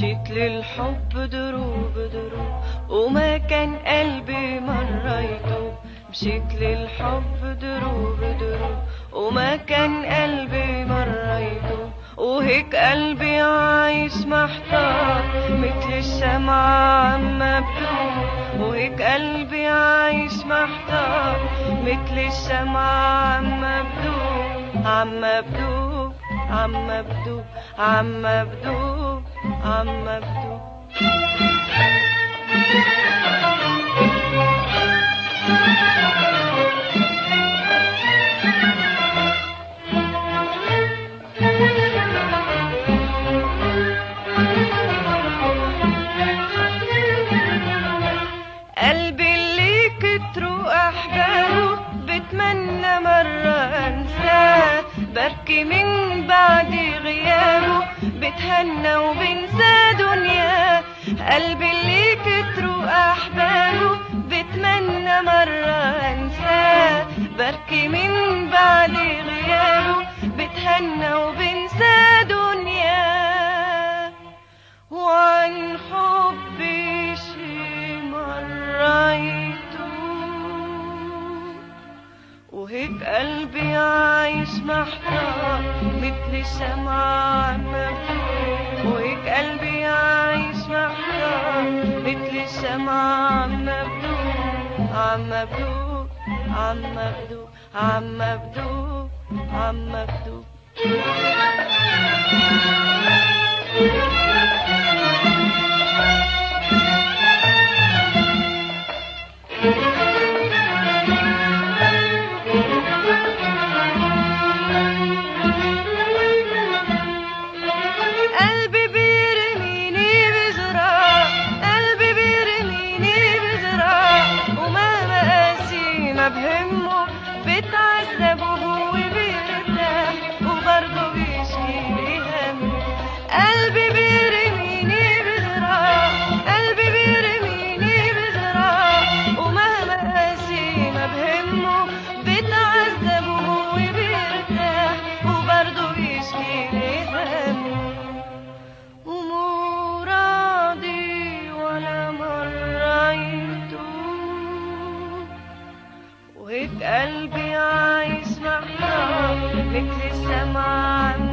مشيت للحب دروب دروب وما كان قلبي مرة يدوب مشيت للحب دروب دروب وما كان قلبي مرة يدوب وهيك قلبي عايش محتار مثل الشمعة عما بدوب وهيك قلبي عايش محتار مثل الشمعة عما بدوب عما بدوب عما بدوب عما بدوب عما بدوب قلبي اللي كتروا أحبابه بتمنى مرة أنساه. بركي من بعد غيابه بتهنى وبنسى دنياه قلبي اللي كتروا أحبابه. بتمنى مرة أنساه. بركي من بعد غيابه. بتهنى وبنسى وهيك قلبي عايش محتار مثل الشمعة مفتوح وهيك قلبي عايش محتار مثل الشمعة مفتوح عم مبدوب عم مبدوب عم مبدوب عم مبدوب وهيك قلبي عايش محتار مثل السماء.